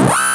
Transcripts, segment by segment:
Wow.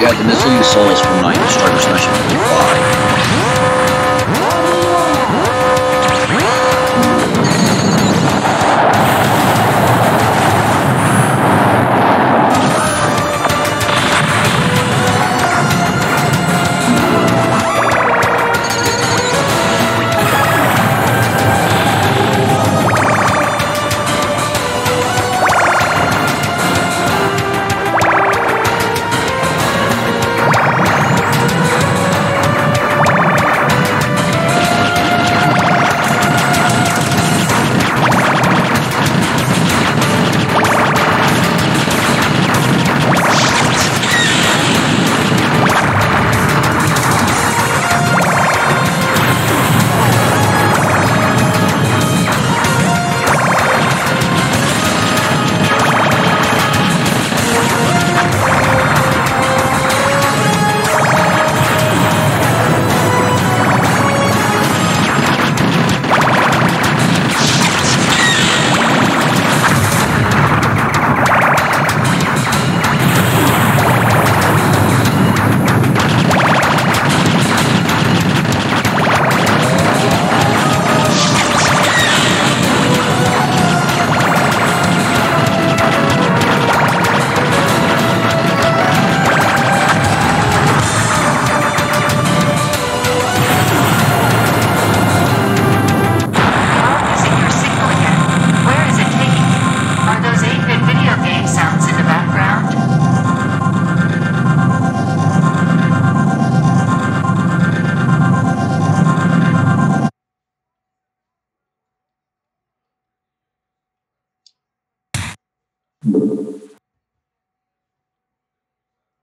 Yeah, the missile you saw is from my Starter Mission